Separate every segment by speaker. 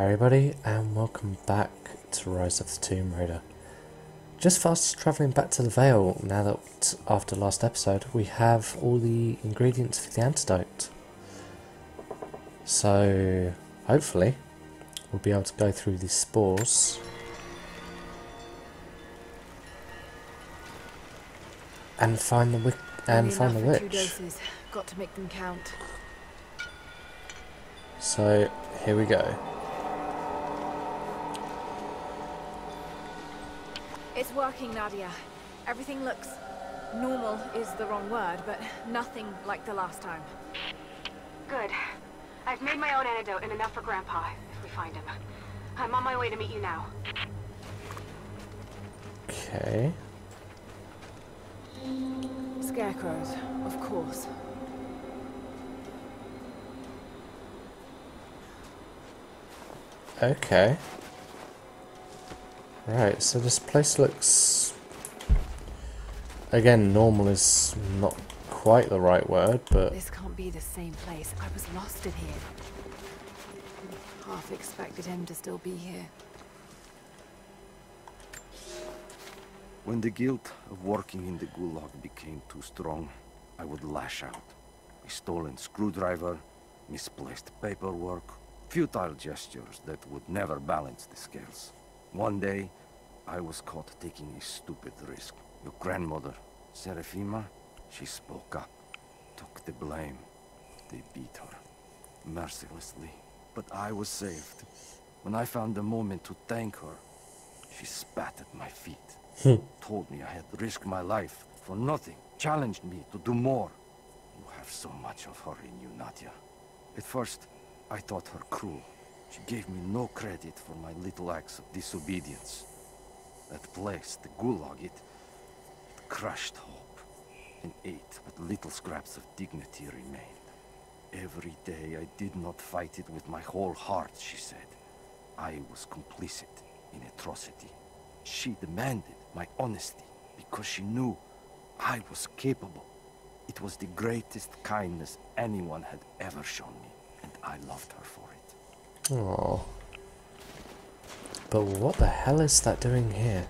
Speaker 1: Hi everybody and welcome back to Rise of the Tomb Raider. Just fast travelling back to the Vale now that after last episode we have all the ingredients for the antidote. So hopefully we'll be able to go through these spores. And find the wick and
Speaker 2: Only
Speaker 1: find the witch.
Speaker 2: Doses. Got to make them count.
Speaker 1: So here we go.
Speaker 2: It's working, Nadia. Everything looks normal is the wrong word, but nothing like the last time.
Speaker 3: Good. I've made my own antidote and enough for Grandpa, if we find him. I'm on my way to meet you now.
Speaker 1: Okay.
Speaker 2: Scarecrows, of course.
Speaker 1: Okay. Right, so this place looks... Again, normal is not quite the right word, but...
Speaker 2: This can't be the same place. I was lost in here. Half expected him to still be here.
Speaker 4: When the guilt of working in the Gulag became too strong, I would lash out. A stolen screwdriver, misplaced paperwork, futile gestures that would never balance the scales. One day, I was caught taking a stupid risk. Your grandmother, Serafima, she spoke up, took the blame. They beat her, mercilessly. But I was saved. When I found the moment to thank her, she spat at my feet hmm. told me I had risked my life for nothing, challenged me to do more. You have so much of her in you, Nadia. At first, I thought her cruel. She gave me no credit for my little acts of disobedience. That place, the Gulag, it, it crushed hope and ate what little scraps of dignity remained. Every day I did not fight it with my whole heart, she said. I was complicit in atrocity. She demanded my honesty because she knew I was capable. It was the greatest kindness anyone had ever shown me, and I loved her for it.
Speaker 1: Oh. But what the hell is that doing here?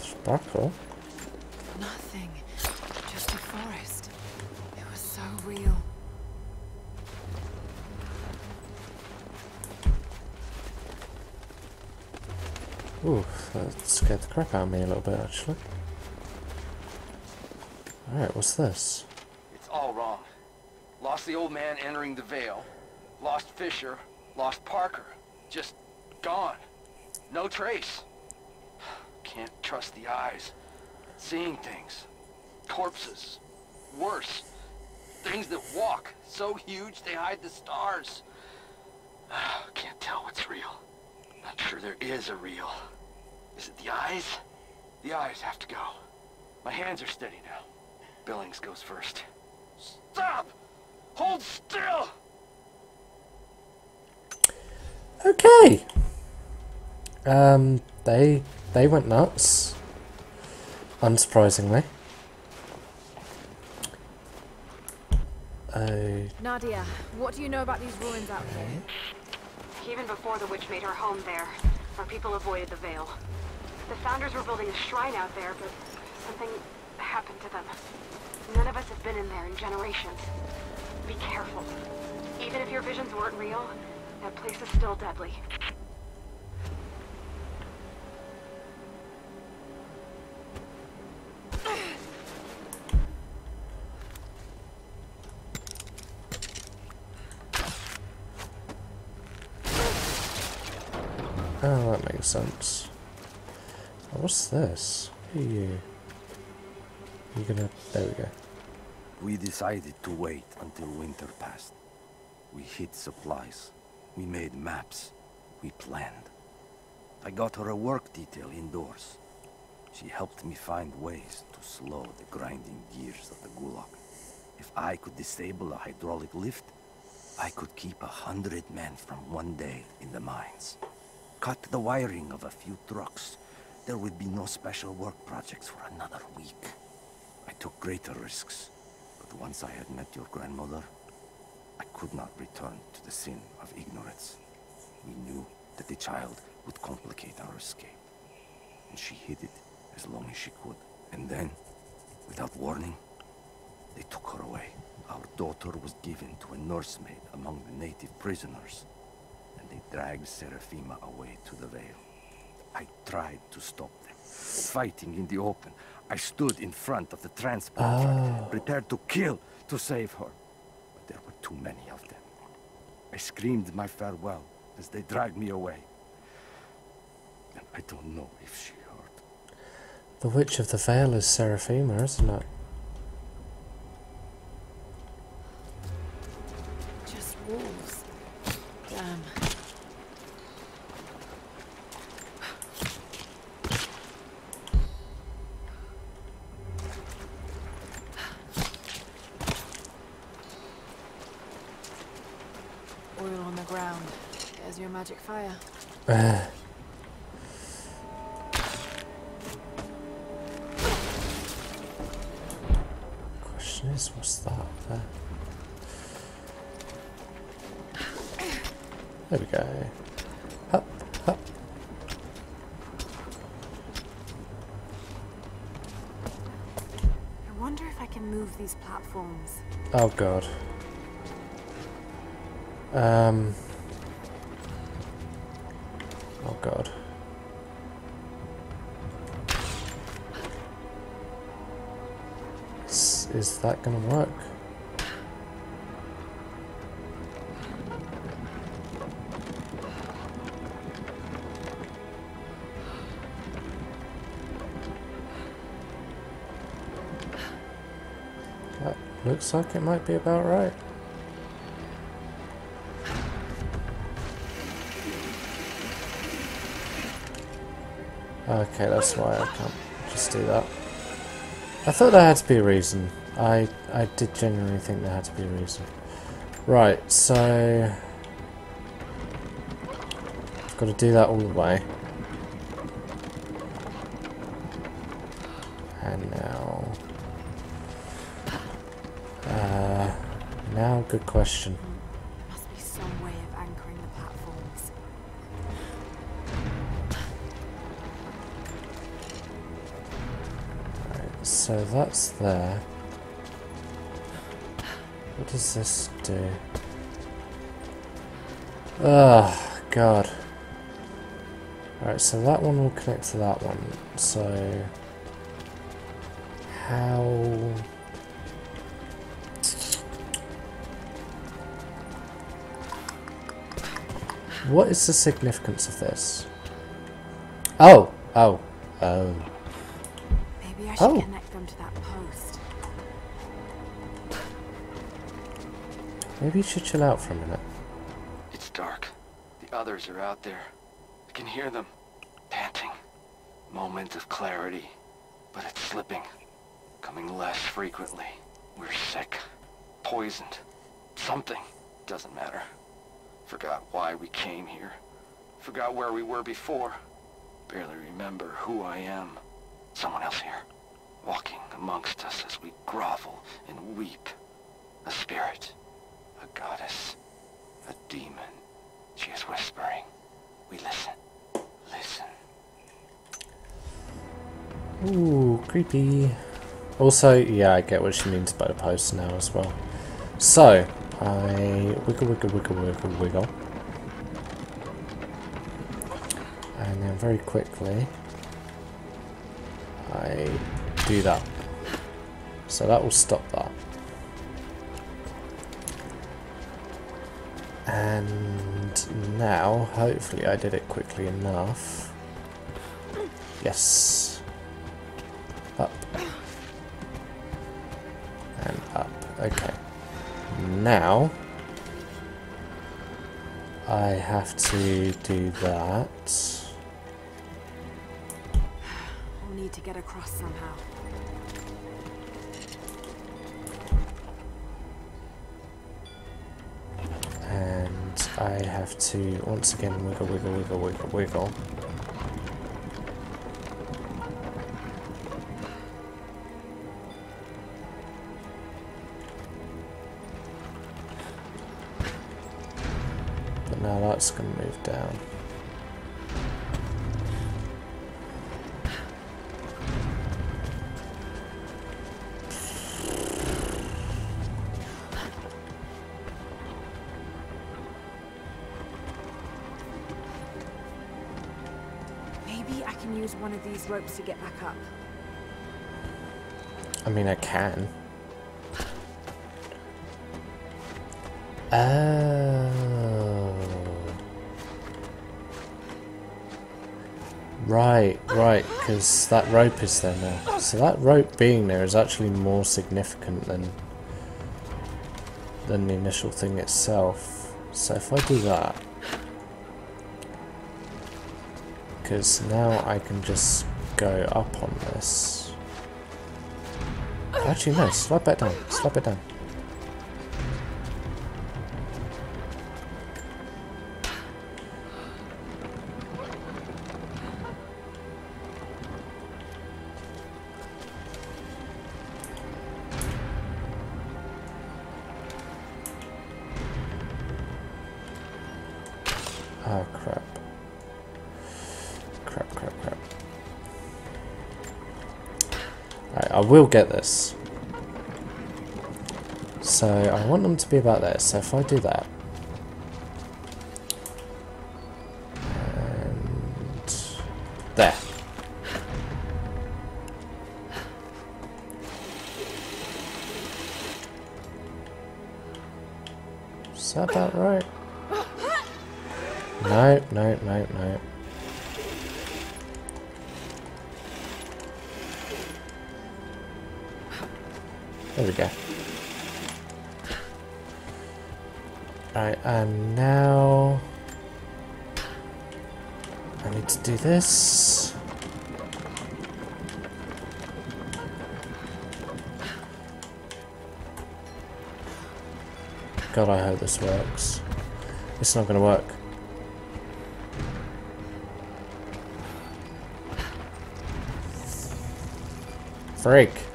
Speaker 1: Sparkle?
Speaker 2: Nothing. Just a forest. It was so real.
Speaker 1: Ooh, that scared the crap out of me a little bit actually. Alright, what's this?
Speaker 5: It's all wrong. Lost the old man entering the Vale. Lost Fisher. Lost Parker. Just gone. No trace. Can't trust the eyes. Seeing things. Corpses. Worse. Things that walk. So huge they hide the stars. Can't tell what's real. I'm not sure there is a real. Is it the eyes? The eyes have to go. My hands are steady now. Billings goes first. Stop! Hold still!
Speaker 1: Okay. Um, they they went nuts. Unsurprisingly. Oh,
Speaker 2: Nadia, what do you know about these ruins out here?
Speaker 3: Even before the witch made her home there, our people avoided the Vale. The Founders were building a shrine out there, but something happened to them. None of us have been in there in generations. Be careful. Even if your visions weren't real, that place is still deadly.
Speaker 1: Makes sense. What's this? Who are you? You gonna? There we go.
Speaker 4: We decided to wait until winter passed. We hid supplies. We made maps. We planned. I got her a work detail indoors. She helped me find ways to slow the grinding gears of the Gulag. If I could disable a hydraulic lift, I could keep a hundred men from one day in the mines. Cut the wiring of a few trucks, there would be no special work projects for another week. I took greater risks, but once I had met your grandmother, I could not return to the sin of ignorance. We knew that the child would complicate our escape, and she hid it as long as she could. And then, without warning, they took her away. Our daughter was given to a nursemaid among the native prisoners, dragged Serafima away to the Vale. I tried to stop them, fighting in the open. I stood in front of the transport
Speaker 1: Oh.
Speaker 4: truck, prepared to kill to save her. But there were too many of them. I screamed my farewell as they dragged me away. And I don't know if she heard.
Speaker 1: The Witch of the Vale is Serafima, isn't it?
Speaker 2: Just wolves. Damn. Oil on the ground. There's your magic fire.
Speaker 1: Question is, what's that there? There we go. Up, up.
Speaker 2: I wonder if I can move these platforms.
Speaker 1: Oh god. Um. God. Is, is that gonna work? That looks like it might be about right. Okay, that's why I can't just do that. I thought there had to be a reason. I I did genuinely think there had to be a reason. Right, so I've got to do that all the way. And now uh now good question. So that's there. What does this do? Oh, God. Alright, so that one will connect to that one. So... How... What is the significance of this? Oh! Oh. Oh.
Speaker 2: Maybe I should
Speaker 1: Oh. Maybe you should chill out for a minute.
Speaker 5: It's dark. The others are out there. I can hear them. Panting. Moments of clarity. But it's slipping. Coming less frequently. We're sick. Poisoned. Something. Doesn't matter. Forgot why we came here. Forgot where we were before. Barely remember who I am. Someone else here. Walking amongst us as we grovel and weep. A spirit. A goddess. A demon. She is whispering. We listen. Listen.
Speaker 1: Ooh, creepy. Also, yeah, I get what she means by the post now as well. So, I wiggle, wiggle, wiggle, wiggle, wiggle. And then very quickly, I do that. So that will stop that. And now, hopefully I did it quickly enough. Yes. Up. And up. Okay. Now, I have to do that.
Speaker 2: We'll need to get across somehow.
Speaker 1: I have to once again wiggle, wiggle, wiggle, wiggle, wiggle. But now that's going to move down.
Speaker 2: One of these ropes to get back up.
Speaker 1: I mean, I can. Oh. Right, right, because that rope is there now. So that rope being there is actually more significant than than the initial thing itself. So if I do that, because now I can just go up on this. Actually, no, slap it down, slap it down. Ah, crap. Crap, will get this. So I want them to be about there. So if I do that. And there. Is that about right? No, no, no, no. There we go. Right, and now I need to do this. God, I hope this works. It's not going to work. Freak.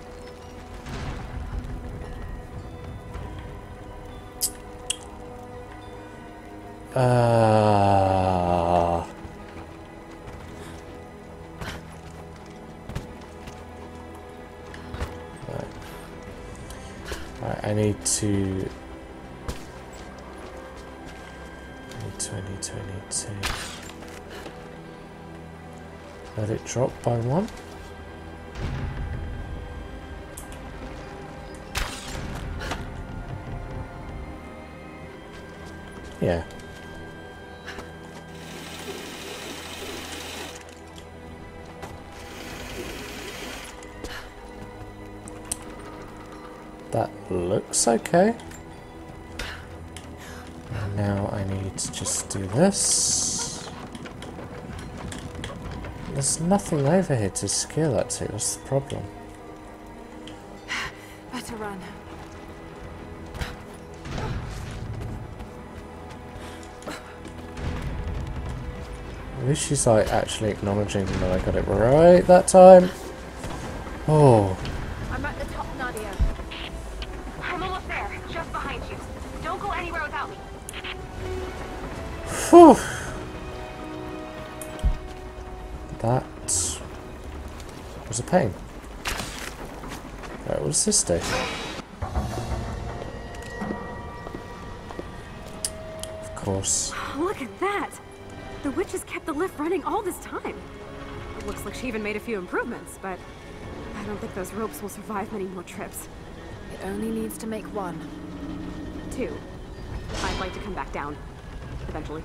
Speaker 1: Uh, I need to. I need to, I need to, I need to. Let it drop by one. Yeah. Looks okay. And now I need to just do this. There's nothing over here to scale that to, that's the problem?
Speaker 2: Better run.
Speaker 1: At least she's like actually acknowledging that I got it right that time. Oh, Right, what does this do? Of course.
Speaker 6: Look at that! The witch has kept the lift running all this time. It looks like she even made a few improvements, but I don't think those ropes will survive many more trips.
Speaker 2: It only needs to make one.
Speaker 6: Two. I'd like to come back down. Eventually.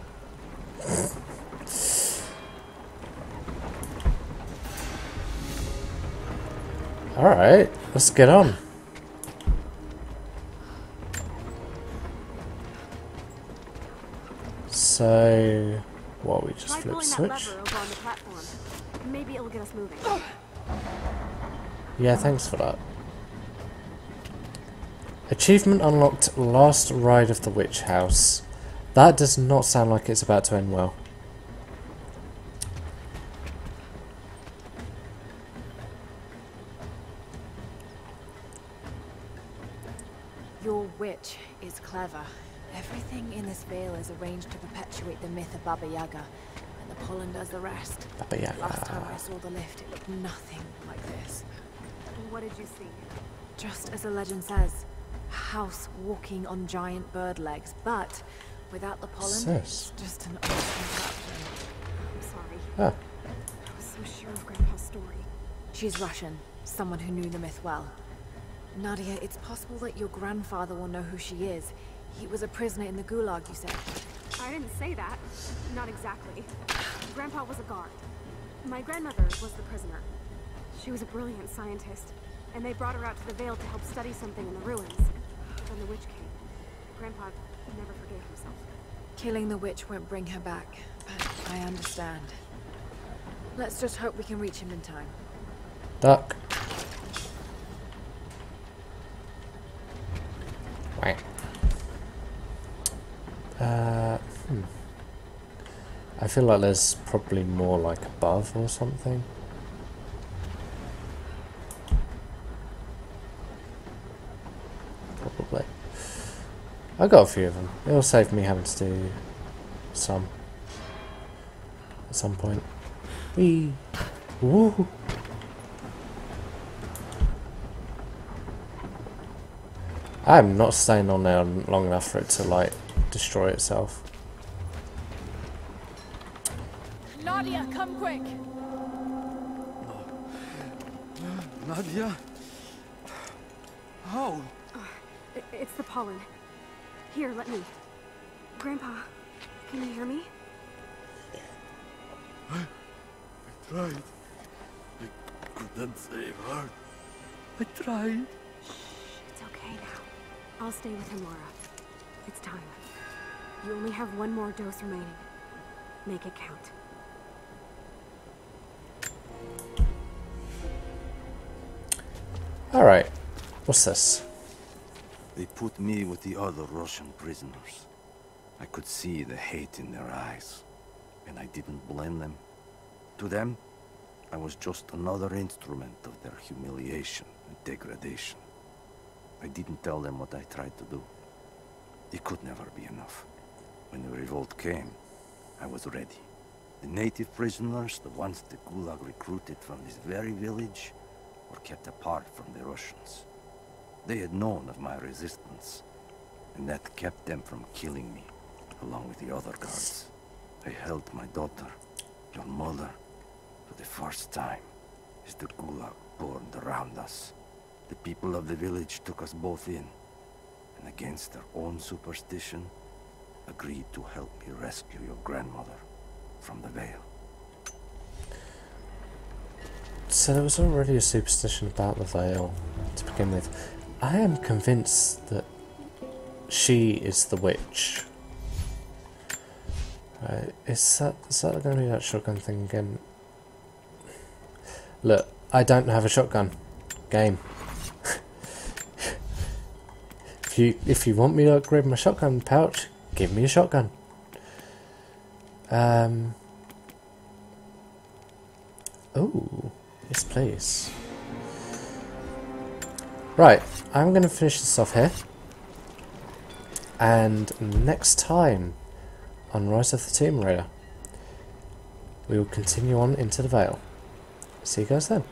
Speaker 1: Alright, let's get on. So, what, we just flip switch?
Speaker 6: lever over on the platform. Maybe it'll get us moving.
Speaker 1: Yeah, thanks for that. Achievement unlocked Last Ride of the Witch House. That does not sound like it's about to end well.
Speaker 2: Your witch is clever. Everything in this Vale is arranged to perpetuate the myth of Baba Yaga, and the pollen does the rest.
Speaker 1: Baba Yaga.
Speaker 2: Last time I saw the lift, it looked nothing like this.
Speaker 6: What did you see?
Speaker 2: Just as the legend says, a house walking on giant bird legs, but without the pollen,
Speaker 1: Sis.
Speaker 2: it's just an old contraption.
Speaker 6: I'm sorry.
Speaker 1: Ah,
Speaker 6: I was so sure of Grandpa's story.
Speaker 2: She's Russian, someone who knew the myth well. Nadia, it's possible that your grandfather will know who she is. He was a prisoner in the Gulag, you said.
Speaker 6: I didn't say that. Not exactly. Grandpa was a guard. My grandmother was the prisoner. She was a brilliant scientist, and they brought her out to the Vale to help study something in the ruins. Then the witch came. Grandpa never forgave himself.
Speaker 2: Killing the witch won't bring her back, but I understand. Let's just hope we can reach him in time.
Speaker 1: duck. Right. Uh, hmm. I feel like there's probably more like above or something. Probably. I got a few of them. It'll save me having to do some at some point. Wee. Woo. I'm not staying on there long enough for it to like destroy itself.
Speaker 2: Nadia, come quick!
Speaker 4: Nadia? How?
Speaker 6: Oh, I- it's the pollen. Here, let me. Grandpa, can you hear me?
Speaker 4: I tried. I couldn't save her. I tried.
Speaker 6: It's okay now. I'll stay with him, Lara. It's time. You only have one more dose remaining. Make it count.
Speaker 1: Alright. What's this?
Speaker 4: They put me with the other Russian prisoners. I could see the hate in their eyes, and I didn't blame them. To them, I was just another instrument of their humiliation and degradation. I didn't tell them what I tried to do. It could never be enough. When the revolt came, I was ready. The native prisoners, the ones the Gulag recruited from this very village, were kept apart from the Russians. They had known of my resistance, and that kept them from killing me, along with the other guards. I held my daughter, your mother, for the first time, as the Gulag burned around us. The people of the village took us both in, and against their own superstition, agreed to help me rescue your grandmother from the Vale.
Speaker 1: So there was already a superstition about the Vale to begin with. I am convinced that she is the witch. Right, is that is that going to be that shotgun thing again? Look, I don't have a shotgun. Game. if you if you want me to upgrade my shotgun pouch, give me a shotgun. Um. Oh, please. Right, I'm going to finish this off here. And next time on Rise of the Tomb Raider, we will continue on into the Vale. See you guys then.